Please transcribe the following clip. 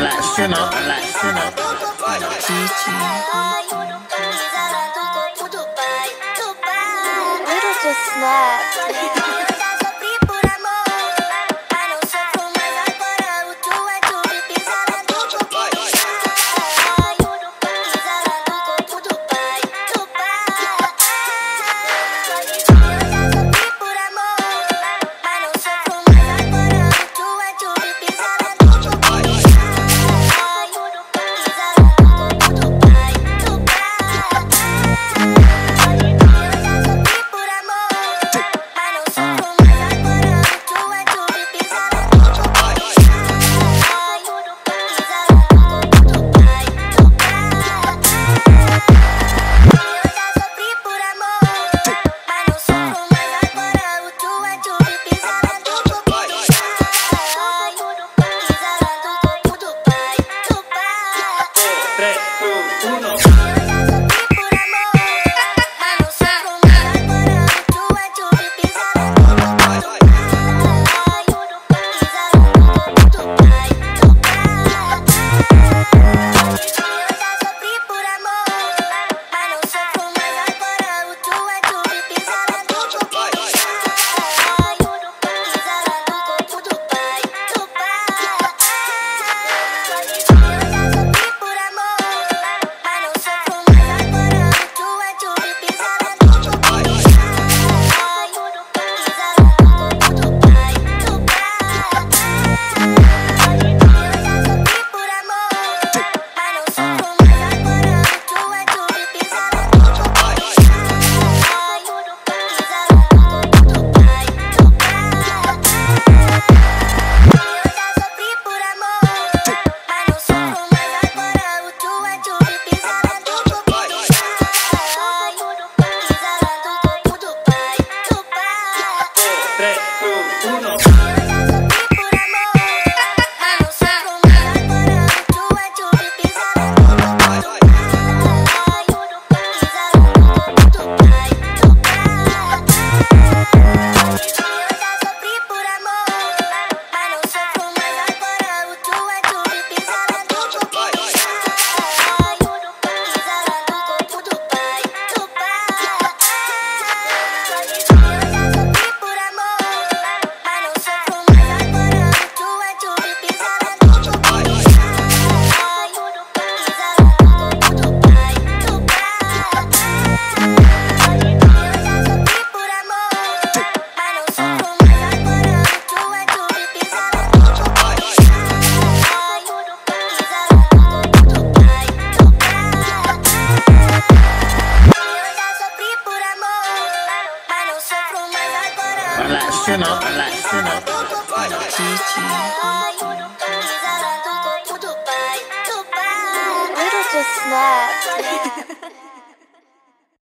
Relaxing up. GG. Little just snapped. uno. Relaxing up, relaxing up. Little just snapped.